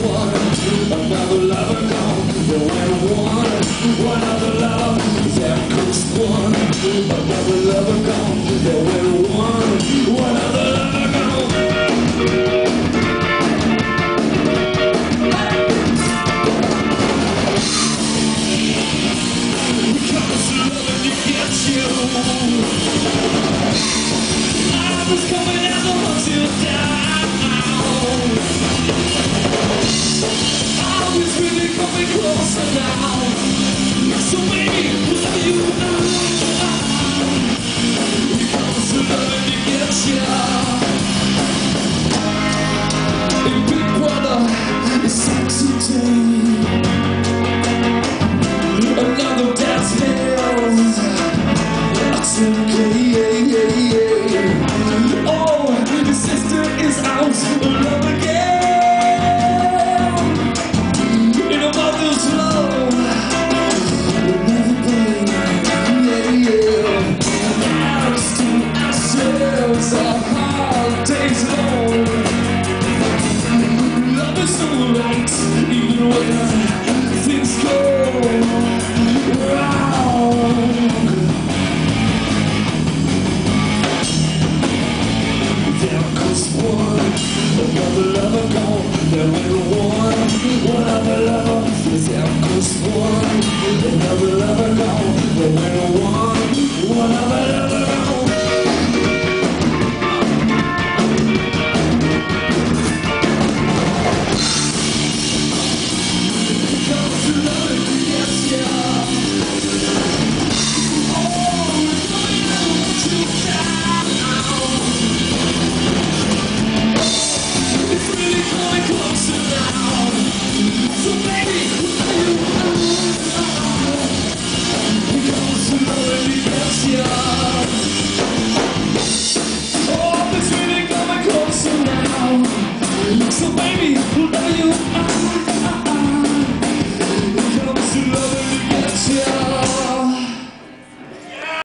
one, another lover gone. There went one, one another love that comes one, another lover gone. There take even when